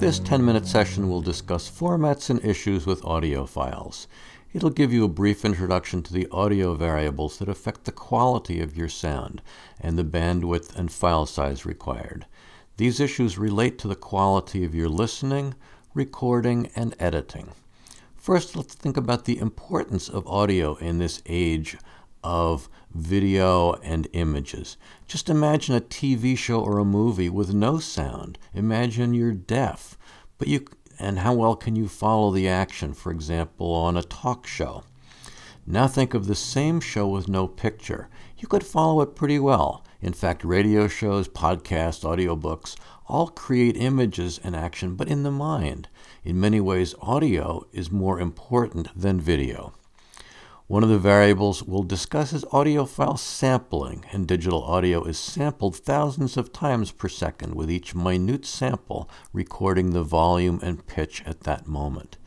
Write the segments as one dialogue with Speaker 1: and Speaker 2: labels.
Speaker 1: This 10 minute session will discuss formats and issues with audio files. It'll give you a brief introduction to the audio variables that affect the quality of your sound and the bandwidth and file size required. These issues relate to the quality of your listening, recording, and editing. First, let's think about the importance of audio in this age of video and images. Just imagine a TV show or a movie with no sound. Imagine you're deaf, but you and how well can you follow the action, for example, on a talk show? Now think of the same show with no picture. You could follow it pretty well. In fact, radio shows, podcasts, audiobooks all create images and action, but in the mind. In many ways, audio is more important than video. One of the variables we'll discuss is audio file sampling, and digital audio is sampled thousands of times per second, with each minute sample recording the volume and pitch at that moment.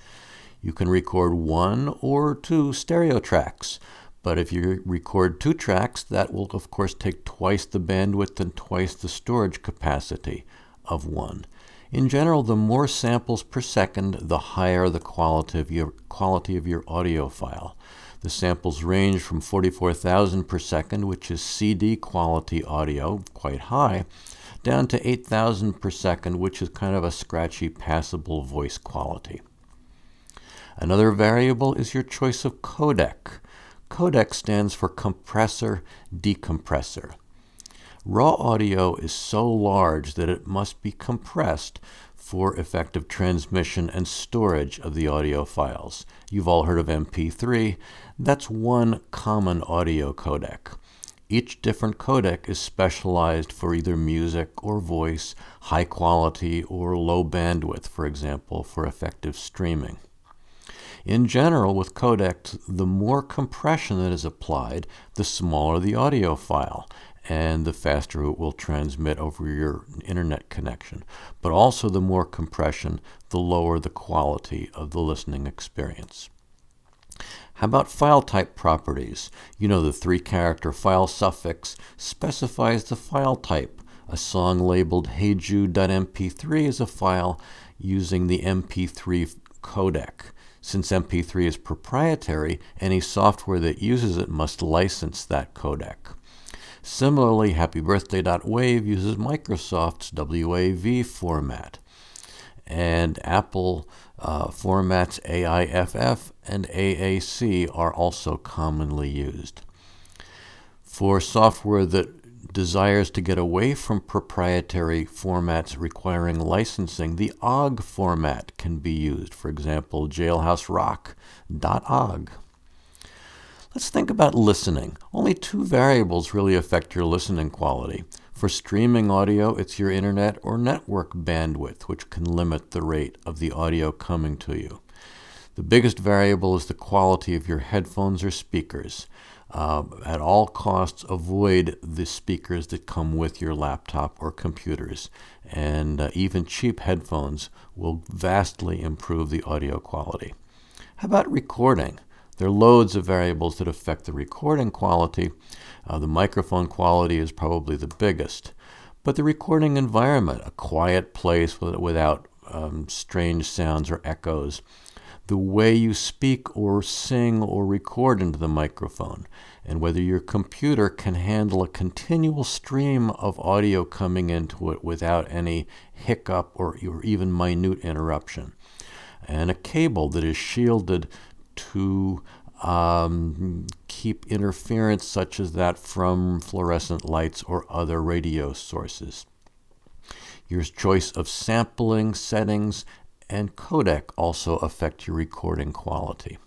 Speaker 1: You can record one or two stereo tracks, but if you record two tracks, that will of course take twice the bandwidth and twice the storage capacity of one. In general, the more samples per second, the higher the quality of your, quality of your audio file. The samples range from 44,000 per second, which is CD quality audio, quite high, down to 8,000 per second, which is kind of a scratchy, passable voice quality. Another variable is your choice of codec. Codec stands for compressor decompressor. Raw audio is so large that it must be compressed for effective transmission and storage of the audio files. You've all heard of MP3. That's one common audio codec. Each different codec is specialized for either music or voice, high quality or low bandwidth, for example, for effective streaming. In general, with codecs, the more compression that is applied, the smaller the audio file, and the faster it will transmit over your internet connection. But also, the more compression, the lower the quality of the listening experience. How about file type properties? You know, the three character file suffix specifies the file type. A song labeled heyjude.mp3 is a file using the MP3 codec. Since MP3 is proprietary, any software that uses it must license that codec. Similarly, happybirthday.wave uses Microsoft's WAV format. And Apple uh, formats AIFF and AAC are also commonly used. For software that desires to get away from proprietary formats requiring licensing, the OGG format can be used. For example, jailhouserock.ogg. Let's think about listening. Only two variables really affect your listening quality. For streaming audio, it's your internet or network bandwidth, which can limit the rate of the audio coming to you. The biggest variable is the quality of your headphones or speakers. Uh, at all costs, avoid the speakers that come with your laptop or computers. And uh, even cheap headphones will vastly improve the audio quality. How about recording? There are loads of variables that affect the recording quality. Uh, the microphone quality is probably the biggest. But the recording environment, a quiet place without um, strange sounds or echoes, the way you speak or sing or record into the microphone, and whether your computer can handle a continual stream of audio coming into it without any hiccup or, or even minute interruption. And a cable that is shielded to um, keep interference such as that from fluorescent lights or other radio sources. Your choice of sampling settings and codec also affect your recording quality.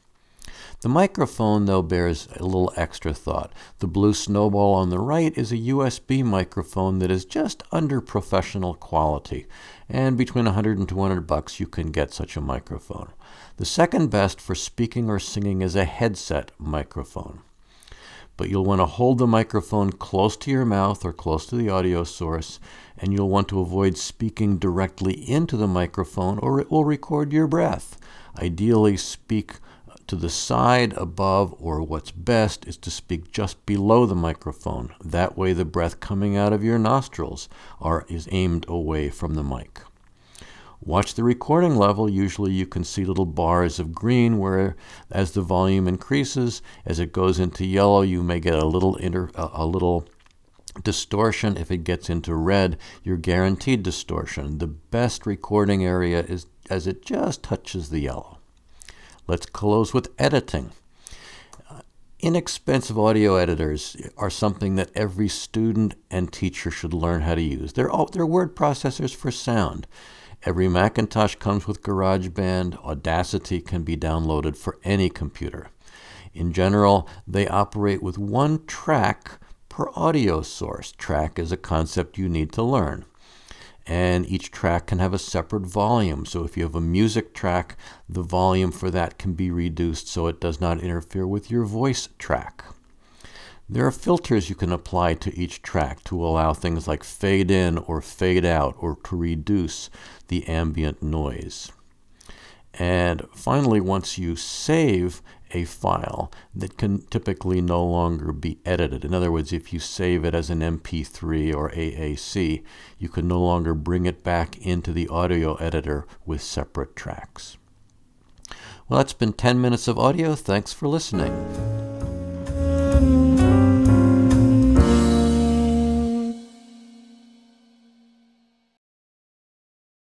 Speaker 1: The microphone, though, bears a little extra thought. The blue snowball on the right is a USB microphone that is just under professional quality, and between 100 and 200 bucks you can get such a microphone. The second best for speaking or singing is a headset microphone. But you'll want to hold the microphone close to your mouth or close to the audio source, and you'll want to avoid speaking directly into the microphone or it will record your breath. Ideally, speak to the side, above, or what's best is to speak just below the microphone. That way, the breath coming out of your nostrils are, is aimed away from the mic. Watch the recording level. Usually you can see little bars of green where as the volume increases, as it goes into yellow, you may get a little inter, a little distortion. If it gets into red, you're guaranteed distortion. The best recording area is as it just touches the yellow. Let's close with editing. Inexpensive audio editors are something that every student and teacher should learn how to use. They're, all, they're word processors for sound. Every Macintosh comes with GarageBand. Audacity can be downloaded for any computer. In general, they operate with one track per audio source. Track is a concept you need to learn. And each track can have a separate volume. So if you have a music track, the volume for that can be reduced so it does not interfere with your voice track. There are filters you can apply to each track to allow things like fade in or fade out or to reduce the ambient noise. And finally, once you save a file that can typically no longer be edited. In other words, if you save it as an MP3 or AAC, you can no longer bring it back into the audio editor with separate tracks. Well, that's been 10 minutes of audio. Thanks for listening.